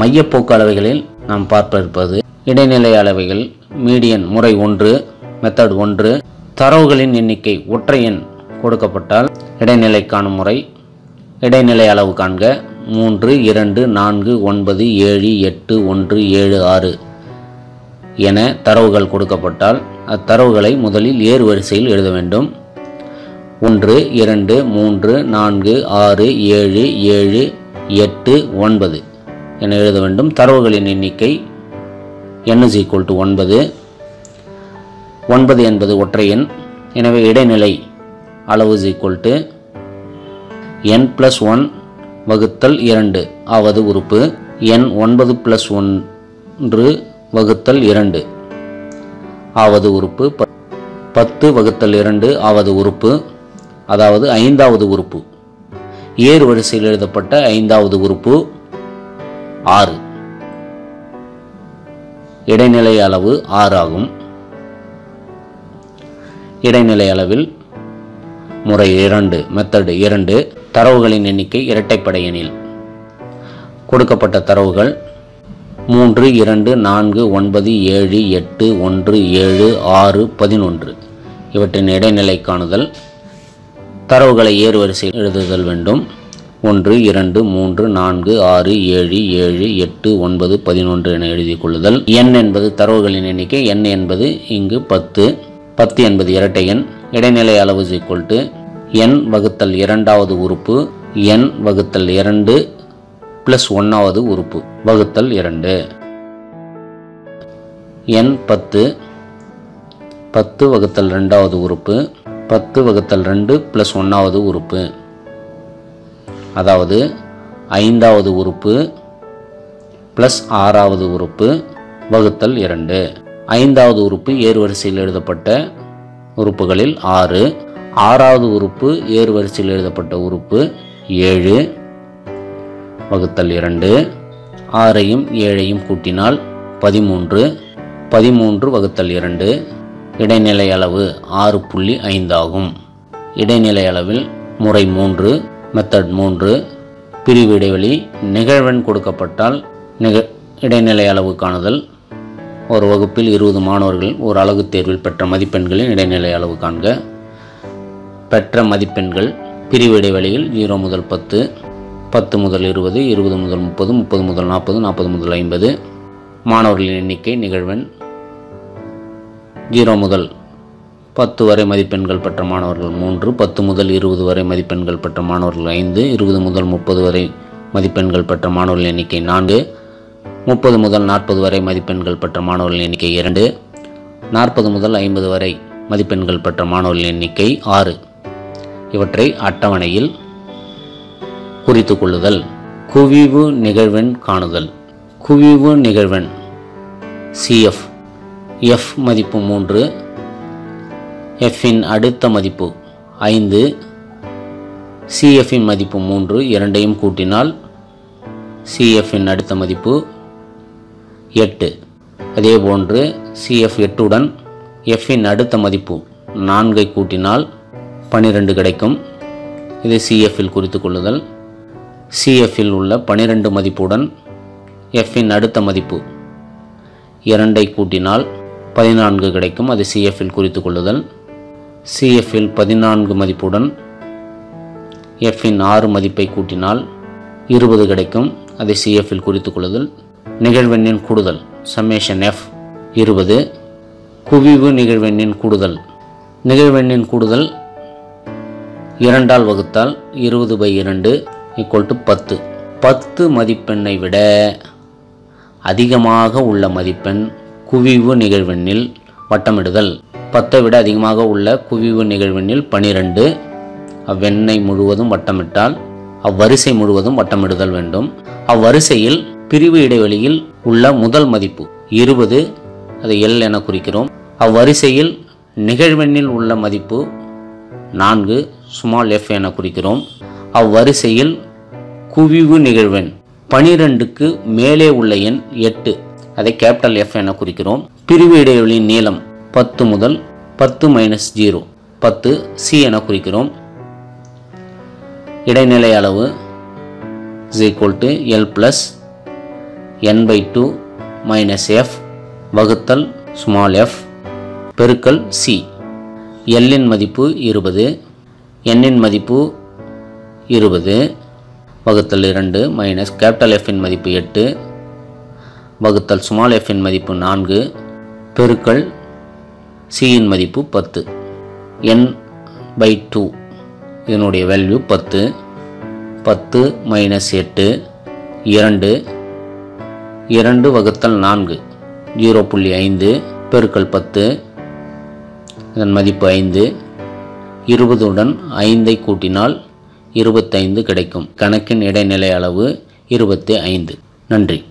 மையப்போக்கு அளவைகளில் நாம் பார்ப்பிருப்பது இடைநிலை அளவைகள் மீடியன் முறை ஒன்று மெத்தட் ஒன்று தரவுகளின் எண்ணிக்கை ஒற்றை எண் கொடுக்கப்பட்டால் இடைநிலை காணும் முறை இடைநிலை அளவு காண்க மூன்று இரண்டு நான்கு ஒன்பது ஏழு எட்டு ஒன்று ஏழு ஆறு என தரவுகள் கொடுக்கப்பட்டால் அத்தரவுகளை முதலில் ஏறு வரிசையில் எழுத வேண்டும். ஒன்று இரண்டு மூன்று நான்கு ஆறு ஏழு ஏழு எட்டு ஒன்பது என எழுத வேண்டும். தரவுகளின் எண்ணிக்கை என் is equal ஒன்பது. ஒன்பது என்பது ஒற்றை எண். எனவே இடைநிலை அளவு is equal to n one வகுத்தல் இரண்டு. ஆவது உறுப்பு எண் ஒன்பது ப்ளஸ் ஒன்று வகுத்தல் இரண்டு. ஆவது உறுப்பு பத்து வகுத்தல் இரண்டு. ஆவது உறுப்பு அதாவது ஐந்தாவது உறுப்பு. ஏறு வரிசையில் எழுதப்பட்ட ஐந்தாவது உறுப்பு. ஆறு. இடைநிலை அளவு ஆறு ஆகும் இடைநிலை அளவில் முறை இரண்டு மெத்தடு இரண்டு தரவுகளின் எண்ணிக்கை இரட்டைப்படை எனில். கொடுக்கப்பட்ட தரவுகள் மூன்று இரண்டு நான்கு ஒன்பது ஏழு எட்டு ஒன்று ஏழு ஆறு பதினொன்று. இவற்றின் இடைநிலை காணுதல். தரவுகளை ஏறுவரிசை எழுதுதல் வேண்டும். ஒன்று இரண்டு மூன்று நான்கு ஆறு ஏழு ஏழு எட்டு ஒன்பது பதினொன்று என எழுதிக் கொள்ளுதல். எண் என்பது தரவுகளின் எண்ணிக்கை. எண் என்பது இங்கு பத்து பத்து என்பது இரட்டை எண். இடைநிலை அளவு equal எண் வகுத்தல் இரண்டாவது உறுப்பு எண் வகுத்தல் இரண்டு ப்ளஸ் ஒன்றாவது உறுப்பு வகுத்தல் இரண்டு. எண் பத்து பத்து வகுத்தல் ரெண்டாவது உறுப்பு பத்து வகுத்தல் ரெண்டு ப்ளஸ் ஒன்றாவது உறுப்பு. அதாவது ஐந்தாவது உறுப்பு ப்ளஸ் ஆறாவது உறுப்பு வகுத்தல் இரண்டு. ஐந்தாவது உறுப்பு ஏறு வரிசையில் எழுதப்பட்ட உறுப்புகளில் ஆறு. ஆறாவது உறுப்பு ஏறு வரிசையில் எழுதப்பட்ட உறுப்பு ஏழு வகுத்தல் இரண்டு. ஆறையும் ஏழையும் கூட்டினால் பதிமூன்று. பதிமூன்று வகுத்தல் இரண்டு. இடைநிலை அளவு ஆறு புள்ளி ஐந்தாகும் இடைநிலை அளவில் முறை மூன்று. மெத்தட் மூன்று. பிரிவு இடைவெளி நிகழ்வெண் கொடுக்கப்பட்டால் நிக இடைநிலை அளவு காணுதல். ஒரு வகுப்பில் இருபது மாணவர்கள் ஒரு அழகு தேர்வில் பெற்ற மதிப்பெண்களின் இடைநிலை அளவு காண்க. பெற்ற மதிப்பெண்கள் பிரிவு இடைவெளியில் ஜீரோ முதல் பத்து பத்து முதல் இருபது இருபது முதல் முப்பது முப்பது முதல் நாற்பது நாற்பது முதல் ஐம்பது. மாணவர்களின் எண்ணிக்கை நிகழ்வெண் ஜீரோ முதல் பத்து வரை மதிப்பெண்கள் பெற்ற மாணவர்கள் மூன்று பத்து முதல் இருபது வரை மதிப்பெண்கள் பெற்ற மாணவர்கள் ஐந்து இருபது முதல் முப்பது வரை மதிப்பெண்கள் பெற்ற மாணவர்கள் எண்ணிக்கை நான்கு முப்பது முதல் நாற்பது வரை மதிப்பெண்கள் பெற்ற மாணவர்கள் எண்ணிக்கை இரண்டு நாற்பது முதல் ஐம்பது வரை மதிப்பெண்கள் பெற்ற மாணவர்கள் எண்ணிக்கை ஆறு. இவற்றை அட்டவணையில் குறித்து கொள்ளுதல். குவிவு நிகழ்வெண் காணுதல். குவிவு நிகழ்வெண் சிஎஃப் எஃப் மதிப்பு மூன்று எஃப்பின் அடுத்த மதிப்பு ஐந்து. சிஎஃப்பின் மதிப்பு மூன்று இரண்டையும் கூட்டினால் சிஎஃப்பின் அடுத்த மதிப்பு எட்டு. அதேபோன்று சிஎஃப் எட்டுடன் எஃப்பின் அடுத்த மதிப்பு நான்கை கூட்டினால் பனிரெண்டு கிடைக்கும். இது சிஎஃப்பில் குறித்து கொள்ளுதல். சிஎஃப்பில் உள்ள பனிரெண்டு மதிப்புடன் எஃப்பின் அடுத்த மதிப்பு இரண்டை கூட்டினால் பதினான்கு கிடைக்கும். அது சிஎஃப்பில் குறித்து கொள்ளுதல். சிஎஃப்பில் பதினான்கு மதிப்புடன் எஃப்பின் ஆறு மதிப்பை கூட்டினால் இருபது கிடைக்கும். அதை சிஎஃப்பில் குறித்து கொள்ளுதல் நிகழ்வெண்ணின் கூடுதல் சம்மேஷன் எஃப் இருபது. குவிவு நிகழ்வெண்ணின் கூடுதல் நிகழ்வெண்ணின் கூடுதல் இரண்டால் வகுத்தால் இருபது பை இரண்டு ஈக்குவல் டு பத்து. பத்து மதிப்பெண்ணை விட அதிகமாக உள்ள மதிப்பெண் குவிவு நிகழ்வெண்ணில் வட்டமிடுதல். பத்தை விட அதிகமாக உள்ள குவிவு நிகழ்வெண்ணில் பனிரெண்டு. அவ்வெண்ணை முழுவதும் வட்டமிட்டால் அவ்வரிசை முழுவதும் வட்டமிடுதல் வேண்டும். அவ்வரிசையில் பிரிவு இடைவெளியில் உள்ள முதல் மதிப்பு இருபது. அதை எல் என குறிக்கிறோம். அவ்வரிசையில் நிகழ்வெண்ணில் உள்ள மதிப்பு நான்கு சுமால் எஃப் என குறிக்கிறோம். அவ்வரிசையில் குவிவு நிகழ்வெண் பனிரெண்டுக்கு மேலே உள்ள எண் எட்டு. அதை கேபிட்டல் எஃப் என குறிக்கிறோம். பிரிவு இடைவெளியின் நீளம் பத்து முதல் பத்து மைனஸ் ஜீரோ பத்து சி என குறிக்கிறோம். இடைநிலை அளவு is equal to L plus N by two minus F வகுத்தல் ஸ்மால் எஃப் பெருக்கல் சி எல்லின் மதிப்பு இருபது எண்ணின் மதிப்பு இருபது வகுத்தல் இரண்டு மைனஸ் கேபிட்டல் எஃப்பின் மதிப்பு எட்டு வகுத்தல் ஸ்மால் எஃப்பின் மதிப்பு நான்கு பெருக்கல் சியின் மதிப்பு பத்து. என் பை டூ இதனுடைய வேல்யூ பத்து. பத்து மைனஸ் எட்டு இரண்டு. இரண்டு வகுத்தல் நான்கு ஜீரோ புள்ளி ஐந்து பெருக்கல் பத்து. இதன் மதிப்பு ஐந்து. இருபதுடன் ஐந்தை கூட்டினால் இருபத்தைந்து கிடைக்கும். கணக்கின் இடைநிலை அளவு இருபத்தி ஐந்து நன்றி.